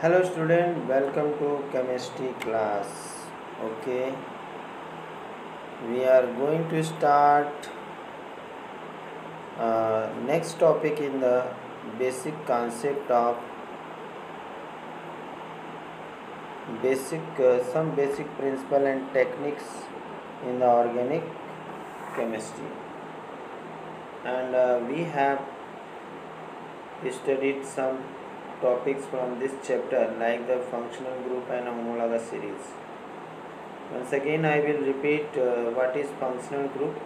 Hello student, welcome to chemistry class. Okay, we are going to start uh, next topic in the basic concept of uh, some basic principle and techniques in the organic chemistry, and uh, we have studied some topics from this chapter like the functional group and homologous series. Once again I will repeat uh, what is functional group.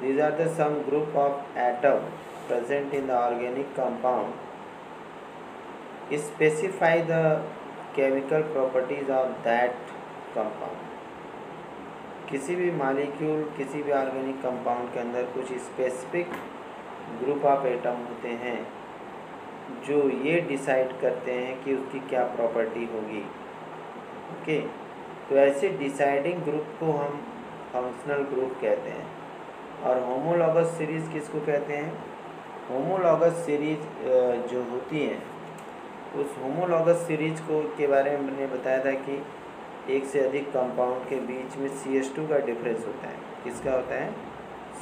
These are the some group of atom present in the organic compound. it Specify the chemical properties of that compound. किसी भी molecule किसी भी organic compound के अंदर कुछ specific group of atom होते हैं जो ये डिसाइड करते हैं कि उसकी क्या प्रॉपर्टी होगी ओके तो ऐसे डिसाइडिंग ग्रुप को हम फंक्शनल ग्रुप कहते हैं और होमोलॉगस सीरीज़ किसको कहते हैं होमोलॉगस सीरीज़ जो होती हैं उस होमोलॉगस सीरीज को के बारे में मैंने बताया था कि एक से अधिक कंपाउंड के बीच में सी एस टू का डिफरेंस होता है किसका होता है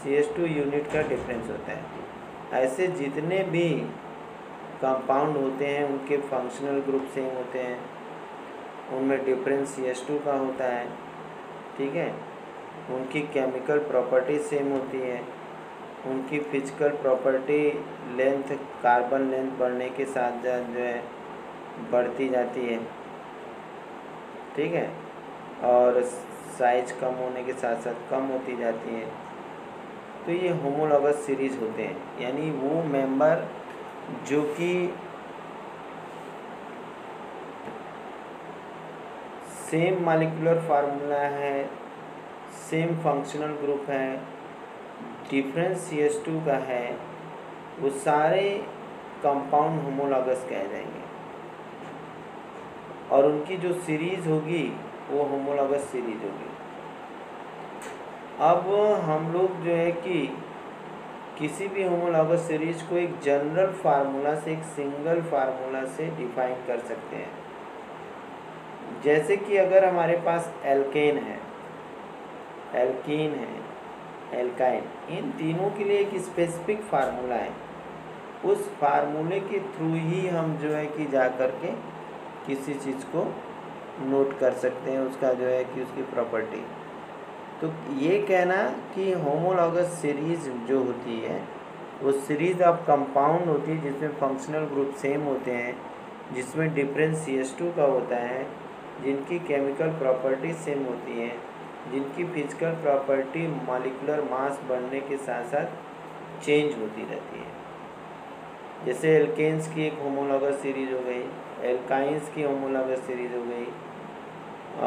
सी एस टू यूनिट का डिफरेंस होता है ऐसे जितने भी कंपाउंड होते हैं उनके फंक्शनल ग्रुप सेम होते हैं उनमें डिफरेंस यश एस टू का होता है ठीक है उनकी केमिकल प्रॉपर्टी सेम होती है उनकी physical property length carbon length बढ़ने के साथ साथ जो है बढ़ती जाती है ठीक है और साइज कम होने के साथ साथ कम होती जाती है तो ये होमोलॉगस सीरीज़ होते हैं यानी वो मेंबर जो कि सेम मालिकुलर फार्मूला है सेम फंक्शनल ग्रुप है डिफरेंस सी एस टू का है वो सारे कंपाउंड होमोलागस कहे जाएंगे और उनकी जो सीरीज़ होगी वो होमोलागस सीरीज होगी अब हम लोग जो है कि किसी भी होमोलॉगस सीरीज को एक जनरल फार्मूला से एक सिंगल फार्मूला से डिफाइन कर सकते हैं जैसे कि अगर हमारे पास एल्केन है एल्कीन है एल्काइन इन तीनों के लिए एक स्पेसिफिक फार्मूला है उस फार्मूले के थ्रू ही हम जो है कि जा कर के किसी चीज़ को नोट कर सकते हैं उसका जो है कि उसकी प्रॉपर्टी तो ये कहना कि होमोलॉगस सीरीज़ जो होती है वो सीरीज़ ऑफ कंपाउंड होती है जिसमें फंक्शनल ग्रुप सेम होते हैं जिसमें डिफरेंस सी एस टू का होता है जिनकी केमिकल प्रॉपर्टी सेम होती हैं जिनकी फिजिकल प्रॉपर्टी मॉलिकुलर मास बढ़ने के साथ साथ चेंज होती रहती है जैसे एल्केन्स की एक होमोलॉगस सीरीज़ हो गई एल्काइंस की होमोलॉगस सीरीज़ हो गई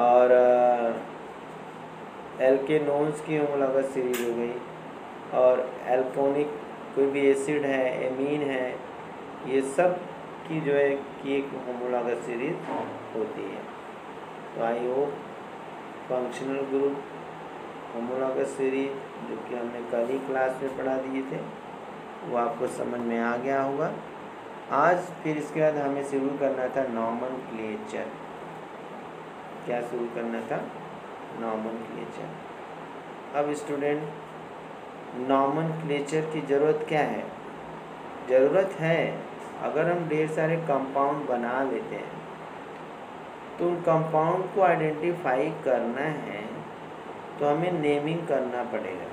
और एल्केनोन्स की होमोलागस सीरीज हो गई और एल्कोनिक कोई भी एसिड है एमीन है ये सब की जो है कि एक होमोलागस सीरीज हाँ। होती है तो I hope functional group homologous series जो कि हमने कल ही क्लास में पढ़ा दिए थे वो आपको समझ में आ गया होगा आज फिर इसके बाद हमें शुरू करना था नॉमन क्लेचर क्या शुरू करना था नॉमन क्लेचर अब स्टूडेंट नॉमन क्लेचर की ज़रूरत क्या है ज़रूरत है अगर हम ढेर सारे कंपाउंड बना लेते हैं तो उन कंपाउंड को आइडेंटिफाई करना है तो हमें नेमिंग करना पड़ेगा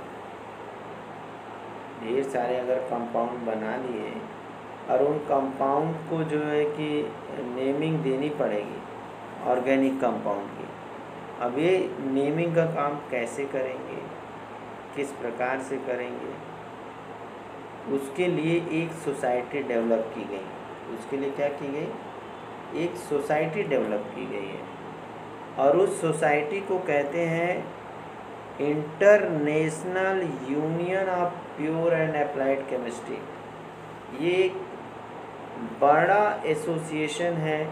ढेर सारे अगर कंपाउंड बना लिए और उन कंपाउंड को जो है कि नेमिंग देनी पड़ेगी ऑर्गेनिक कंपाउंड की अब ये नेमिंग का काम कैसे करेंगे किस प्रकार से करेंगे उसके लिए एक सोसाइटी डेवलप की गई उसके लिए क्या की गई एक सोसाइटी डेवलप की गई है और उस सोसाइटी को कहते हैं international union of pure and applied chemistry ये एक बड़ा एसोसिएशन है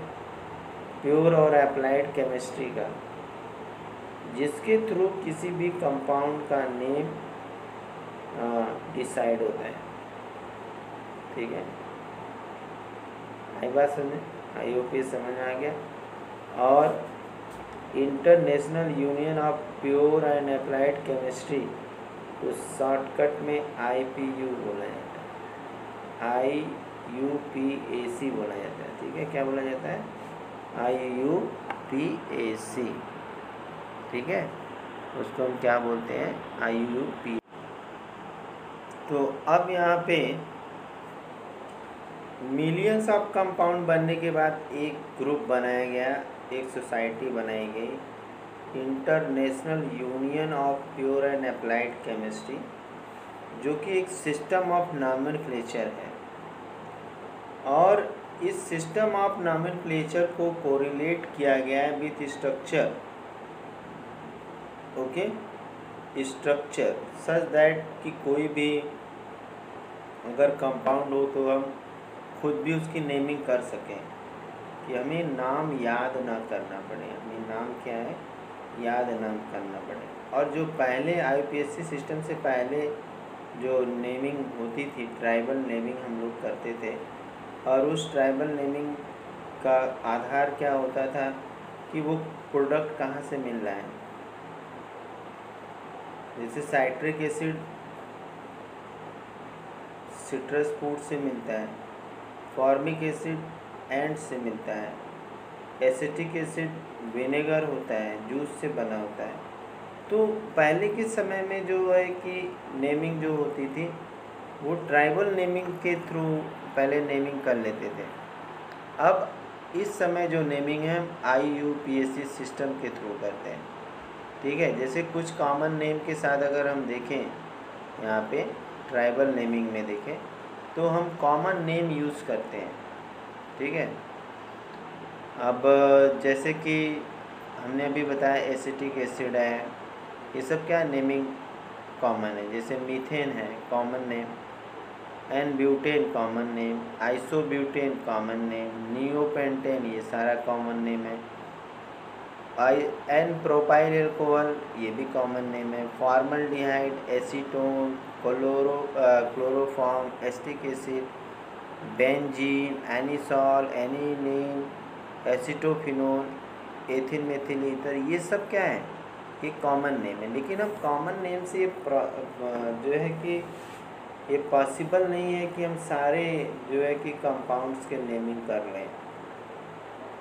प्योर और अप्लाइड केमिस्ट्री का जिसके थ्रू किसी भी कंपाउंड का नेम डिसाइड होता है ठीक है आई बात समझे आई होप पी समझ में आ गया और international union of pure and applied chemistry उस शॉर्टकट में आई पी यू बोला जाता है आई यू पी ए सी बोला जाता है ठीक है क्या बोला जाता है आई यू पी ए सी ठीक है उसको हम क्या बोलते हैं आई यू पी तो अब यहाँ पे मिलियंस ऑफ कंपाउंड बनने के बाद एक ग्रुप बनाया गया एक सोसाइटी बनाई गई international union of pure and applied chemistry जो कि एक सिस्टम ऑफ नामन फ्लेचर है और इस सिस्टम ऑफ नामन फ्लेचर को कोरिलेट किया गया है with structure okay structure such that कि कोई भी अगर कंपाउंड हो तो हम खुद भी उसकी नेमिंग कर सकें कि हमें नाम याद ना करना पड़े हमें नाम क्या है याद नाम करना पड़े और जो पहले आईपीएससी सिस्टम से पहले जो नेमिंग होती थी ट्राइबल नेमिंग हम लोग करते थे और उस ट्राइबल नेमिंग का आधार क्या होता था कि वो प्रोडक्ट कहाँ से मिल रहा है जैसे साइट्रिक एसिड सिट्रस फूड से मिलता है फॉर्मिक एसिड एंड से मिलता है एसिटिक एसिड विनेगर होता है जूस से बना होता है तो पहले के समय में जो है कि नेमिंग जो होती थी वो ट्राइबल नेमिंग के थ्रू पहले नेमिंग कर लेते थे अब इस समय जो नेमिंग है I U P A C system के थ्रू करते हैं ठीक है जैसे कुछ कॉमन नेम के साथ अगर हम देखें यहाँ पे ट्राइबल नेमिंग में देखें तो हम कॉमन नेम यूज़ करते हैं ठीक है अब जैसे कि हमने अभी बताया एसिटिक एसिड है ये सब क्या नेमिंग कॉमन है जैसे मीथेन है common name n butane common name isobutane common name neopentane ये सारा कॉमन नेम है आई एन प्रोपाइल एल्कोहल ये भी कॉमन नेम है formaldehyde acetone chloro chloroform acetic acid benzene anisole aniline acetophenone ethyl methyl ether ether ये सब क्या है ये कॉमन नेम है लेकिन अब कॉमन नेम से ये uh, जो है कि ये पॉसिबल नहीं है कि हम सारे जो है कि कंपाउंड्स के नेमिंग कर लें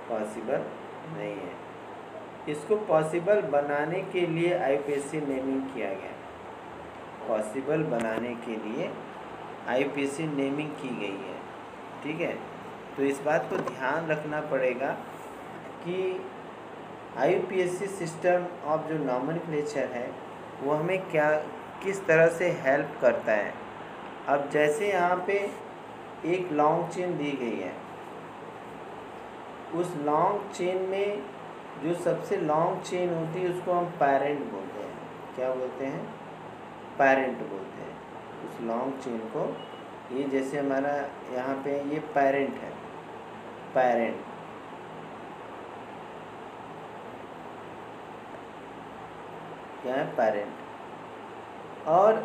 पॉसिबल नहीं है इसको पॉसिबल बनाने के लिए आईपीसी नेमिंग किया गया पॉसिबल बनाने के लिए आईपीसी नेमिंग की गई है ठीक है तो इस बात को ध्यान रखना पड़ेगा कि आईपीएससी सिस्टम ऑफ जो नॉमन क्लेचर है वो हमें क्या किस तरह से हेल्प करता है अब जैसे यहाँ पे एक लॉन्ग चेन दी गई है उस लॉन्ग चेन में जो सबसे लॉन्ग चेन होती है उसको हम पैरेंट बोलते हैं क्या बोलते हैं पैरेंट बोलते हैं उस लॉन्ग चेन को ये जैसे हमारा यहाँ पे ये पैरेंट है पैरेंट क्या है पैरेंट और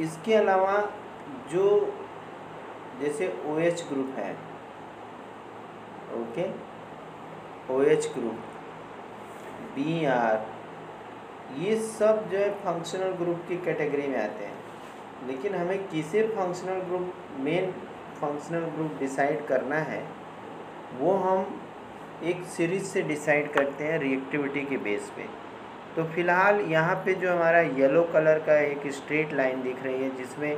इसके अलावा जो जैसे ओ OH एच ग्रुप है okay O H group B R ये सब जो है फंक्शनल ग्रुप की कैटेगरी में आते हैं लेकिन हमें किसे functional group main functional group decide करना है वो हम एक सीरीज से डिसाइड करते हैं रिएक्टिविटी के बेस पे तो फिलहाल यहाँ पे जो हमारा येलो कलर का एक स्ट्रेट लाइन दिख रही है जिसमें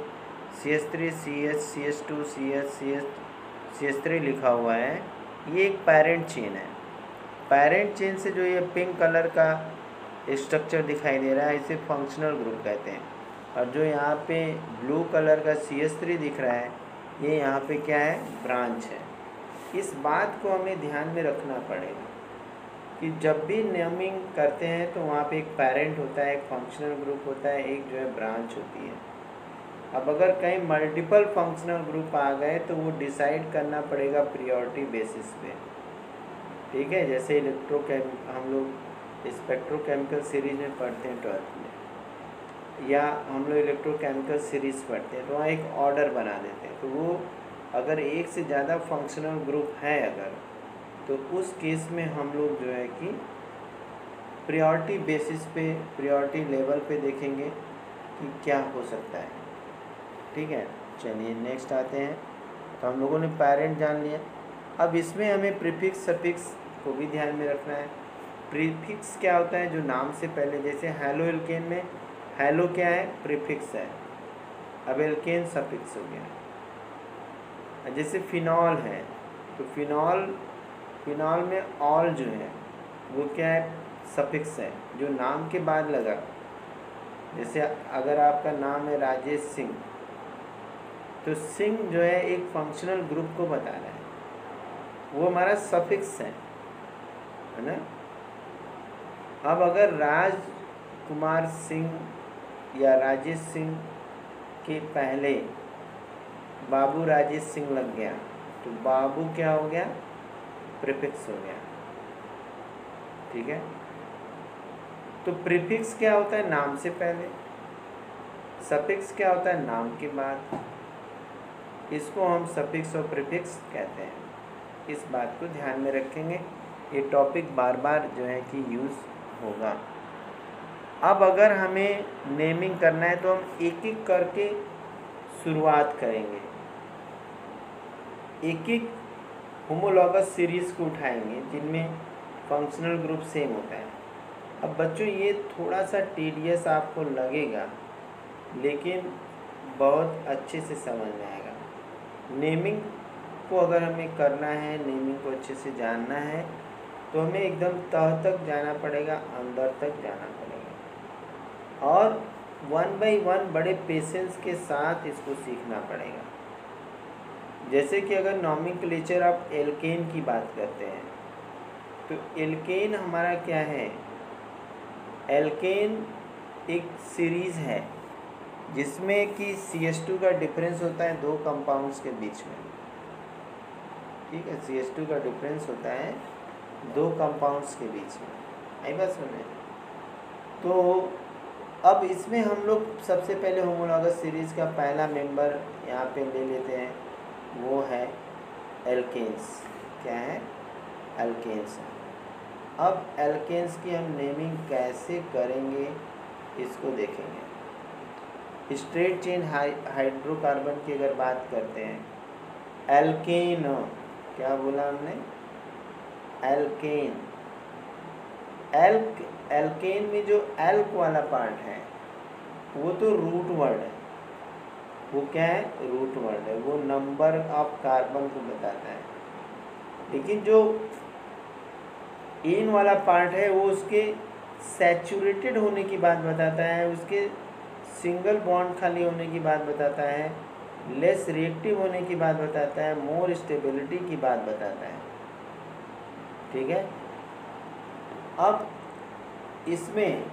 C H three C H C H two C H C H C H three लिखा हुआ है ये एक पैरेंट चेन है पैरेंट चेन से जो ये पिंक कलर का स्ट्रक्चर दिखाई दे रहा है इसे फंक्शनल ग्रुप कहते हैं और जो यहाँ पे ब्लू कलर का सी एस थ्री दिख रहा है ये यहाँ पे क्या है ब्रांच है इस बात को हमें ध्यान में रखना पड़ेगा कि जब भी नेमिंग करते हैं तो वहाँ पे एक पेरेंट होता है एक फंक्शनल ग्रुप होता है एक जो है ब्रांच होती है अब अगर कहीं मल्टीपल फंक्शनल ग्रुप आ गए तो वो डिसाइड करना पड़ेगा प्रियोरिटी बेसिस पे ठीक है जैसे इलेक्ट्रोकेम हम लोग स्पेक्ट्रोकेमिकल सीरीज में पढ़ते हैं ट्वेल्थ में या हम लोग इलेक्ट्रोकेमिकल सीरीज पढ़ते हैं तो वहाँ एक ऑर्डर बना देते हैं तो वो अगर एक से ज़्यादा फंक्शनल ग्रुप है अगर तो उस केस में हम लोग जो है कि प्रायोरिटी बेसिस पे प्रायोरिटी लेवल पे देखेंगे कि क्या हो सकता है ठीक है चलिए नेक्स्ट आते हैं तो हम लोगों ने पेरेंट जान लिया अब इसमें हमें प्रीफिक्स सफिक्स को भी ध्यान में रखना है प्रीफिक्स क्या होता है जो नाम से पहले जैसे हेलो एल्केन में हेलो क्या है प्रीफिक्स है अब एल्केन सफिक्स हो गया जैसे फिनॉल है तो फिनॉल फिनॉल में ऑल जो है वो क्या है सफिक्स है जो नाम के बाद लगा जैसे अगर आपका नाम है राजेश सिंह तो सिंह जो है एक फंक्शनल ग्रुप को बता रहा है वो हमारा सफिक्स है है ना अब अगर राज कुमार सिंह या राजेश सिंह के पहले बाबू राजेश सिंह लग गया तो बाबू क्या हो गया प्रिफिक्स हो गया ठीक है तो प्रिफिक्स क्या होता है नाम से पहले सफिक्स क्या होता है नाम के बाद इसको हम सफिक्स और प्रिफिक्स कहते हैं इस बात को ध्यान में रखेंगे ये टॉपिक बार बार जो है कि यूज़ होगा अब अगर हमें नेमिंग करना है तो हम एक एक करके शुरुआत करेंगे एक एक होमोलॉगस सीरीज़ को उठाएंगे जिनमें फंक्शनल ग्रुप सेम होता है अब बच्चों ये थोड़ा सा टीडियस आपको लगेगा लेकिन बहुत अच्छे से समझ में आएगा नेमिंग को अगर हमें करना है नेमिंग को अच्छे से जानना है तो हमें एकदम तह तक जाना पड़ेगा अंदर तक जाना पड़ेगा और वन बाई वन बड़े पेशेंस के साथ इसको सीखना पड़ेगा जैसे कि अगर नॉमिक्लेचर आप एल्केन की बात करते हैं तो एल्केन हमारा क्या है एल्केन एक सीरीज़ है जिसमें कि सी एस टू का डिफरेंस होता है दो कंपाउंड्स के बीच में ठीक है सी एस टू का डिफरेंस होता है दो कंपाउंड्स के बीच में आई बात सुने तो अब इसमें हम लोग सबसे पहले होमोलॉगस सीरीज का पहला मेंबर यहाँ पे ले लेते हैं वो है एल्केन्स क्या है एल्केन्स अब एल्केन्स की हम नेमिंग कैसे करेंगे इसको देखेंगे स्ट्रेट चेन हाई हाइड्रोकार्बन की अगर बात करते हैं एल्केन क्या बोला हमने एल्केन एल्क एल्केन में जो एल्क वाला पार्ट है वो तो रूट वर्ड है वो क्या है रूट वर्ड है वो नंबर ऑफ कार्बन को बताता है लेकिन जो इन वाला पार्ट है वो उसके सेचूरेटेड होने की बात बताता है उसके सिंगल बॉन्ड खाली होने की बात बताता है लेस रिएक्टिव होने की बात बताता है मोर स्टेबिलिटी की बात बताता है ठीक है अब इसमें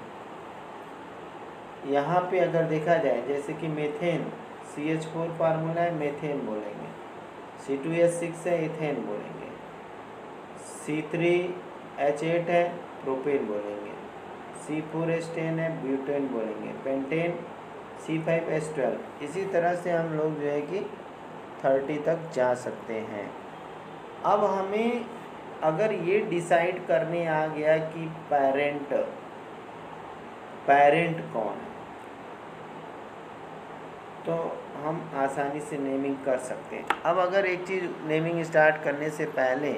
यहाँ पे अगर देखा जाए जैसे कि methane C H four formula है मेथेन बोलेंगे सी टू एच सिक्स है इथेन बोलेंगे सी थ्री एच एट है प्रोपेन बोलेंगे सी फोर एच टेन है ब्यूटेन बोलेंगे pentane C five H twelve इसी तरह से हम लोग जो है कि थर्टी तक जा सकते हैं अब हमें अगर ये डिसाइड करने आ गया कि पेरेंट पेरेंट कौन है तो हम आसानी से नेमिंग कर सकते हैं अब अगर एक चीज़ नेमिंग स्टार्ट करने से पहले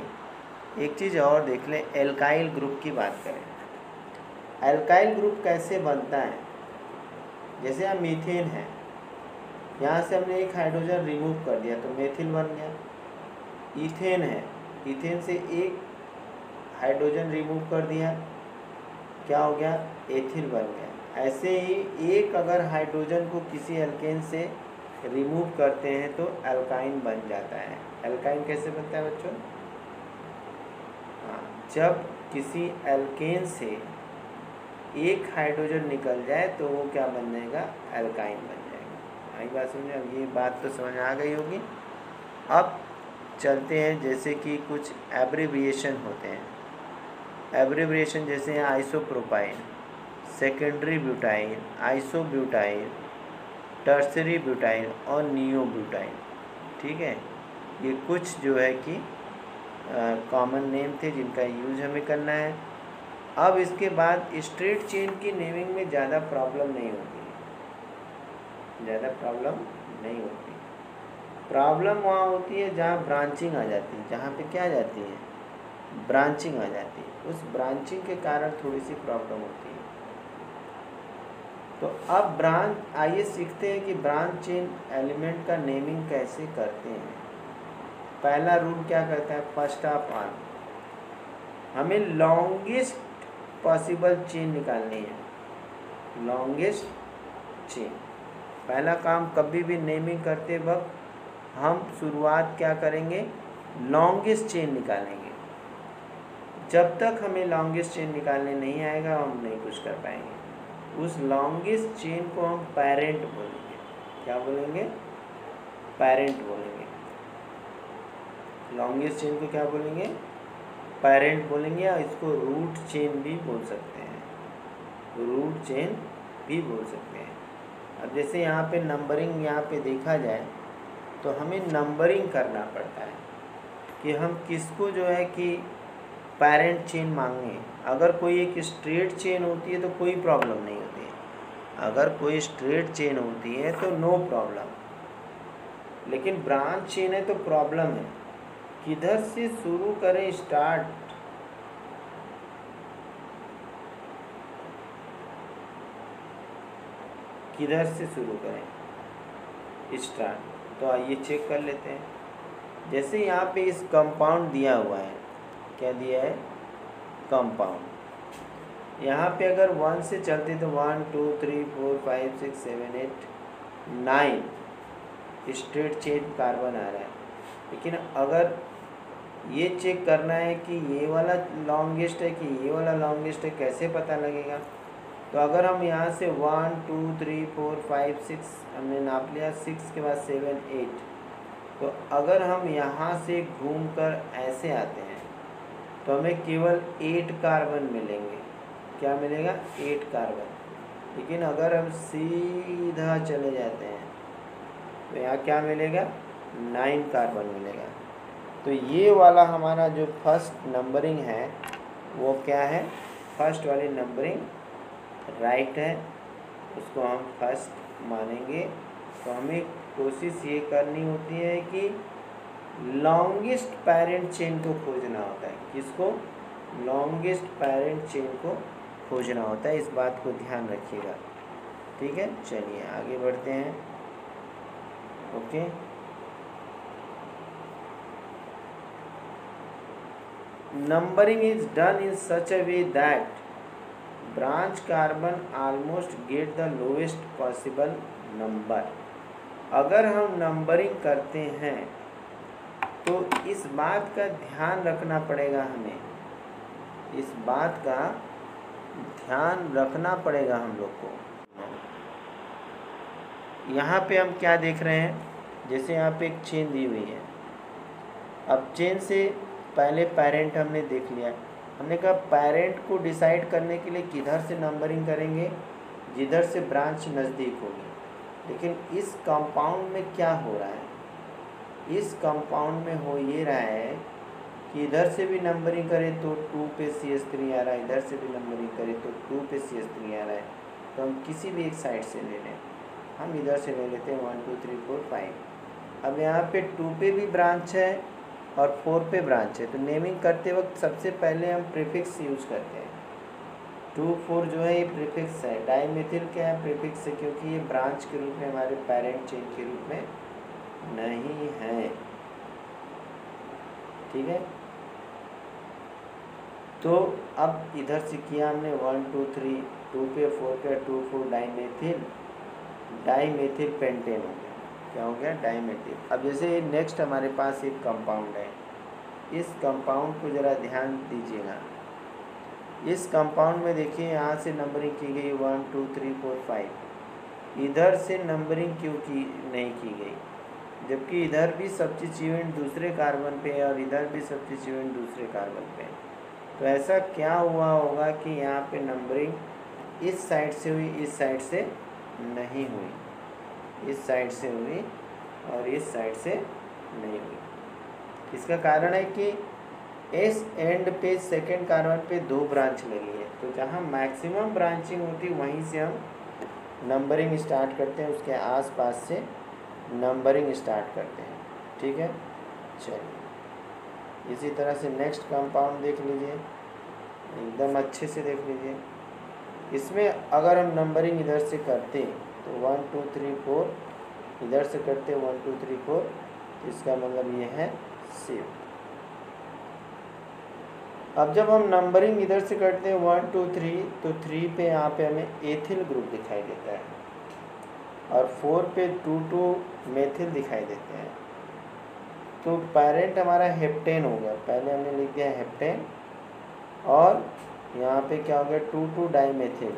एक चीज़ और देख लें एल्काइल ग्रुप की बात करें एल्काइल ग्रुप कैसे बनता है जैसे हम मीथेन है यहाँ से हमने एक हाइड्रोजन रिमूव कर दिया तो मेथिल बन गया इथेन है इथेन से एक हाइड्रोजन रिमूव कर दिया क्या हो गया एथिल बन गया ऐसे ही एक अगर हाइड्रोजन को किसी एल्केन से रिमूव करते हैं तो एल्काइन बन जाता है एल्काइन कैसे बनता है बच्चों हाँ जब किसी एल्केन से एक हाइड्रोजन निकल जाए तो वो क्या बन जाएगा एल्काइन बन जाएगा आई बात समझे अब ये बात तो समझ आ गई होगी अब चलते हैं जैसे कि कुछ एब्रीविएशन होते हैं एब्रीविएशन जैसे हैं isopropyne secondary butyne isobutyne tertiary butyne और नियोब्यूटाइन ठीक है ये कुछ जो है कि कॉमन नेम थे जिनका यूज हमें करना है अब इसके बाद स्ट्रेट चेन की नेमिंग में ज़्यादा प्रॉब्लम नहीं होती ज़्यादा प्रॉब्लम नहीं होती प्रॉब्लम वहाँ होती है जहाँ ब्रांचिंग आ जाती है जहाँ पे क्या आ जाती है ब्रांचिंग आ जाती है उस ब्रांचिंग के कारण थोड़ी सी प्रॉब्लम होती है तो अब ब्रांच आइए सीखते हैं कि ब्रांच चेन एलिमेंट का नेमिंग कैसे करते हैं पहला रूल क्या कहता है फर्स्ट ऑफ ऑल हमें लॉन्गेस्ट पॉसिबल चेन निकालनी है लॉन्गेस्ट चेन पहला काम कभी भी नेमिंग करते वक्त हम शुरुआत क्या करेंगे लॉन्गेस्ट चेन निकालेंगे जब तक हमें लॉन्गेस्ट चेन निकालने नहीं आएगा हम नहीं कुछ कर पाएंगे उस लॉन्गेस्ट चेन को हम पैरेंट बोलेंगे क्या बोलेंगे पैरेंट बोलेंगे लॉन्गेस्ट चेन को क्या बोलेंगे पैरेंट बोलेंगे या इसको रूट चेन भी बोल सकते हैं रूट चेन भी बोल सकते हैं अब जैसे यहाँ पे नंबरिंग यहाँ पे देखा जाए तो हमें नंबरिंग करना पड़ता है कि हम किसको जो है कि पैरेंट चेन मांगे अगर कोई एक स्ट्रेट चेन होती है तो कोई प्रॉब्लम नहीं होती है अगर कोई स्ट्रेट चेन होती है तो नो प्रॉब्लम लेकिन ब्रांच चेन है तो प्रॉब्लम है किधर से शुरू करें स्टार्ट किधर से शुरू करें स्टार्ट तो आइए चेक कर लेते हैं जैसे यहाँ पे इस कंपाउंड दिया हुआ है क्या दिया है कंपाउंड यहाँ पे अगर वन से चलते तो one two three four five six seven eight nine straight chain carbon आ रहा है लेकिन अगर ये चेक करना है कि ये वाला लॉन्गेस्ट है कि ये वाला लॉन्गेस्ट है कैसे पता लगेगा तो अगर हम यहाँ से one two three four five six हमने नाप लिया सिक्स के बाद सेवन एट तो अगर हम यहाँ से घूम कर ऐसे आते हैं तो हमें केवल एट कार्बन मिलेंगे क्या मिलेगा एट कार्बन लेकिन अगर हम सीधा चले जाते हैं तो यहाँ क्या मिलेगा नाइन कार्बन मिलेगा तो ये वाला हमारा जो फर्स्ट नंबरिंग है वो क्या है फर्स्ट वाली नंबरिंग राइट है उसको हम फर्स्ट मानेंगे तो हमें कोशिश ये करनी होती है कि लॉन्गेस्ट पैरेंट चेन को खोजना होता है किसको लॉन्गेस्ट पैरेंट चेन को खोजना होता है इस बात को ध्यान रखिएगा ठीक है चलिए आगे बढ़ते हैं okay numbering is done in such a way that branch carbon almost get the lowest possible number अगर हम नंबरिंग करते हैं तो इस बात का ध्यान रखना पड़ेगा हमें इस बात का ध्यान रखना पड़ेगा हम लोग को यहाँ पे हम क्या देख रहे हैं जैसे यहाँ पे एक चेन दी हुई है अब चेन से पहले पेरेंट हमने देख लिया हमने कहा पेरेंट को डिसाइड करने के लिए किधर से नंबरिंग करेंगे जिधर से ब्रांच नज़दीक होगी लेकिन इस कंपाउंड में क्या हो रहा है इस कंपाउंड में हो ये रहा है कि इधर से भी नंबरिंग करें तो टू पे सी एस थ्री आ रहा है इधर से भी नंबरिंग करें तो टू पे सी एस थ्री आ रहा है तो हम किसी भी एक साइड से ले लें हम इधर से ले लेते हैं one two three four five अब यहाँ पे टू पे भी ब्रांच है और फोर पे ब्रांच है तो नेमिंग करते वक्त सबसे पहले हम प्रीफिक्स यूज़ करते हैं टू फोर जो है ये प्रीफिक्स है डाईमिथिल क्या है प्रीफिक्स है क्योंकि ये ब्रांच के रूप में हमारे पेरेंट चेन के रूप में नहीं है ठीक है तो अब इधर से किया हमने वन टू थ्री टू पे फोर पे two four dimethyl pentane क्या हो गया डायमेटिक अब जैसे नेक्स्ट हमारे पास एक कंपाउंड है इस कंपाउंड को ज़रा ध्यान दीजिएगा इस कंपाउंड में देखिए यहाँ से नंबरिंग की गई one two three four five इधर से नंबरिंग क्यों की नहीं की गई जबकि इधर भी सब्सिट्यूएंट दूसरे कार्बन पे है और इधर भी सब्सिट्यूएंट दूसरे कार्बन पे है तो ऐसा क्या हुआ होगा कि यहाँ पे नंबरिंग इस साइड से हुई इस साइड से नहीं हुई इस साइड से हुई और इस साइड से नहीं हुई इसका कारण है कि इस एंड पे सेकेंड कार्बन पे दो ब्रांच लगी है तो जहाँ मैक्सिमम ब्रांचिंग होती है वहीं से हम नंबरिंग स्टार्ट करते हैं उसके आसपास से नंबरिंग स्टार्ट करते हैं ठीक है चलिए इसी तरह से नेक्स्ट कंपाउंड देख लीजिए एकदम अच्छे से देख लीजिए इसमें अगर हम नंबरिंग इधर से करते हैं तो वन टू थ्री फोर इधर से करते हैं वन टू थ्री फोर तो इसका मतलब ये है सेव अब जब हम नंबरिंग इधर से करते हैं वन टू थ्री तो थ्री पे यहाँ पे हमें एथिल ग्रुप दिखाई देता है और फोर पे टू टू मेथिल दिखाई देते हैं तो पैरेंट हमारा हेप्टेन हो गया पहले हमने लिख दिया हेप्टेन और यहाँ पे क्या हो गया टू टू डाई मेथिल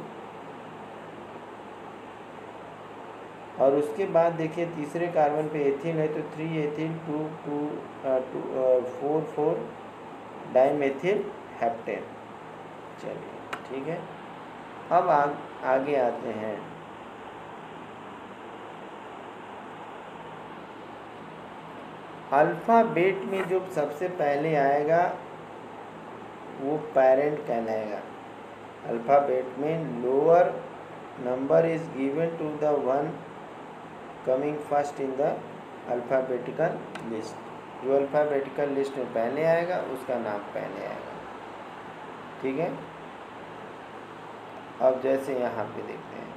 और उसके बाद देखिए तीसरे कार्बन पे एथिल है तो three ethyl two two two four four dimethyl heptane चलिए ठीक है अब आ, आगे आते हैं अल्फ़ाबेट में जो सबसे पहले आएगा वो पैरेंट कहलाएगा अल्फ़ाबेट में lower number is given to the one coming first in the alphabetical list जो अल्फ़ाबेटिकल लिस्ट में पहले आएगा उसका नाम पहले आएगा ठीक है अब जैसे यहाँ पे देखते हैं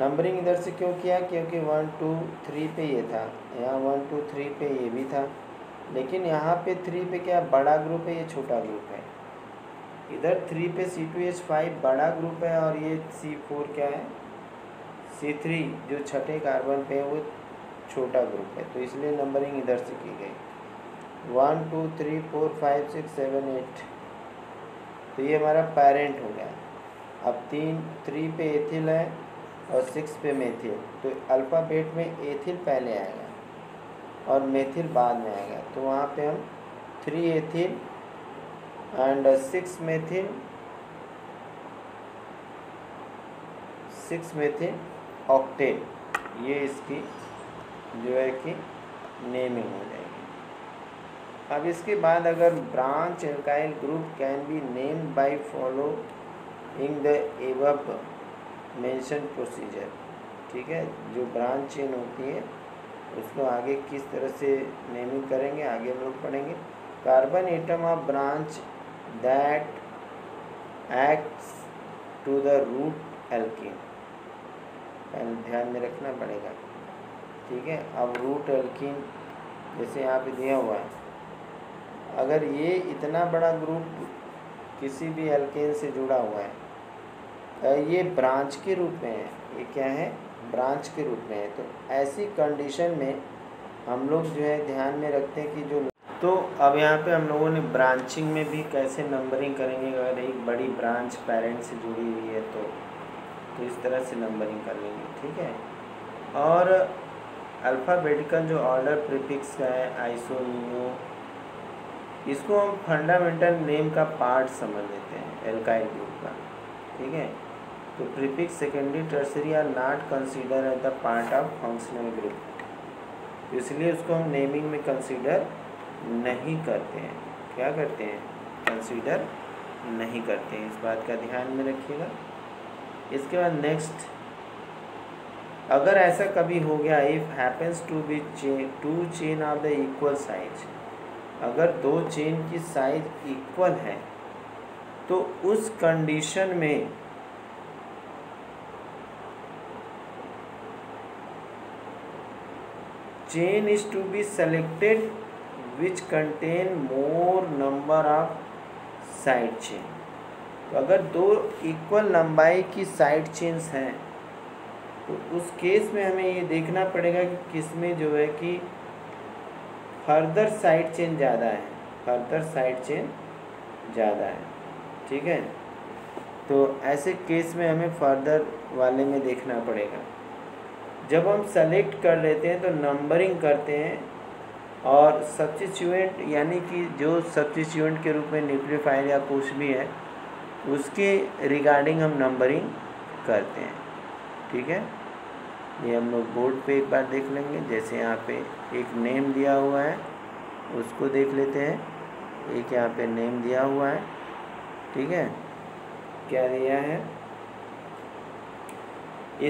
नंबरिंग इधर से क्यों किया क्योंकि वन टू थ्री पे ये था यहाँ वन टू थ्री पे ये भी था लेकिन यहाँ पे थ्री पे क्या बड़ा ग्रुप है ये छोटा ग्रुप है इधर थ्री पे सी टू एच फाइव बड़ा ग्रुप है और ये सी फोर क्या है सी थ्री जो छठे कार्बन पे है वो छोटा ग्रुप है तो इसलिए नंबरिंग इधर से की गई one two three four five six seven eight तो ये हमारा पेरेंट हो गया अब तीन थ्री पे एथिल है और सिक्स पे मेथिल तो अल्फ़ाबेट में एथिल पहले आएगा और मेथिल बाद में आएगा तो वहाँ पे हम three ethyl and six methyl six methyl octane ये इसकी जो है कि नेमिंग हो जाएगी अब इसके बाद अगर branch alkyl group can be name by follow in the above mention procedure ठीक है जो ब्रांच चेन होती है उसको आगे किस तरह से नेमिंग करेंगे आगे हम लोग पढ़ेंगे carbon atom of branch that acts to the root alkene L ध्यान में रखना पड़ेगा ठीक है अब रूट एल्किन जैसे यहाँ पे दिया हुआ है अगर ये इतना बड़ा ग्रुप किसी भी एल्किन से जुड़ा हुआ है ये ब्रांच के रूप में है ये क्या है ब्रांच के रूप में है तो ऐसी कंडीशन में हम लोग जो है ध्यान में रखते हैं कि जो तो अब यहाँ पे हम लोगों ने ब्रांचिंग में भी कैसे नंबरिंग करेंगे अगर एक बड़ी ब्रांच पेरेंट से जुड़ी हुई है तो तो इस तरह से नंबरिंग कर लेंगे ठीक है और अल्फ़ाबेटिकल जो ऑर्डर प्रीफिक्स का है न्यू इसको हम फंडामेंटल नेम का पार्ट समझ लेते हैं एल्काइल ग्रुप का ठीक है तो prefix secondary tertiary are not consider as the part of functional group इसलिए उसको हम नेमिंग में कंसीडर नहीं करते हैं क्या करते हैं कंसीडर नहीं करते हैं इस बात का ध्यान में रखिएगा इसके बाद नेक्स्ट अगर ऐसा कभी हो गया if happens to be chain to chain of the equal size अगर दो चेन की साइज इक्वल है तो उस कंडीशन में chain is to be selected which contain more number of side chain अगर दो इक्वल लंबाई की साइड चेन्स हैं तो उस केस में हमें ये देखना पड़ेगा कि किस में जो है कि फर्दर साइड चेन ज़्यादा है फर्दर साइड चेन ज़्यादा है ठीक है तो ऐसे केस में हमें फर्दर वाले में देखना पड़ेगा जब हम सेलेक्ट कर लेते हैं तो नंबरिंग करते हैं और सब्सिट्यूएंट यानी कि जो सब्सिट्यूएंट के रूप में न्यूक्लियोफाइल या कुछ भी है उसके रिगार्डिंग हम नंबरिंग करते हैं ठीक है ये हम लोग बोर्ड पे एक बार देख लेंगे जैसे यहाँ पे एक नेम दिया हुआ है उसको देख लेते हैं एक यहाँ पे नेम दिया हुआ है ठीक है क्या दिया है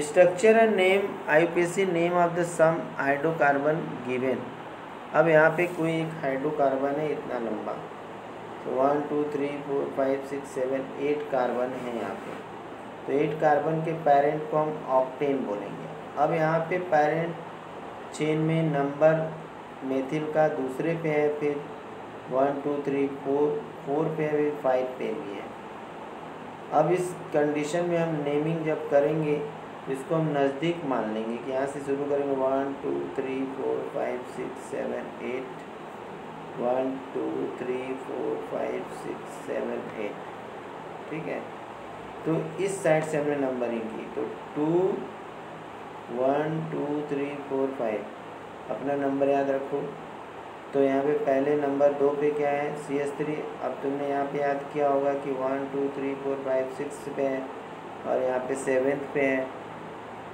structure and name IUPAC name of the sum hydrocarbon given अब यहाँ पे कोई एक हाइड्रोकार्बन है इतना लंबा one two three four five six seven eight carbon है यहाँ पे तो एट कार्बन के पेरेंट को हम ऑक्टेन बोलेंगे अब यहाँ पे पेरेंट चेन में नंबर मेथिल का दूसरे पे है फिर one two three four four पे है फाइव पे भी है अब इस कंडीशन में हम नेमिंग जब करेंगे इसको हम नज़दीक मान लेंगे कि यहाँ से शुरू करेंगे one two three four five six seven eight one two three four five six seven eight ठीक है तो इस साइड से हमने नंबरिंग की तो two one two three four five अपना नंबर याद रखो तो यहाँ पे पहले नंबर दो पे क्या है सी एस थ्री अब तुमने यहाँ पे याद किया होगा कि one two three four five six पे है और यहाँ पे सेवेंथ पे है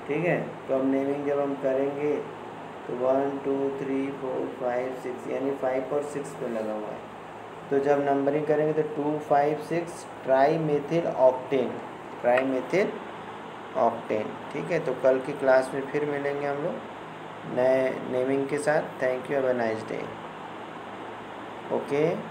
ठीक है तो हम नेमिंग जब हम करेंगे तो one two three four five six यानी फाइव और सिक्स पे लगा हुआ है तो जब नंबरिंग करेंगे तो two five six trimethyl octane trimethyl octane ठीक है तो कल की क्लास में फिर मिलेंगे हम लोग नए नेमिंग के साथ thank you have a nice day okay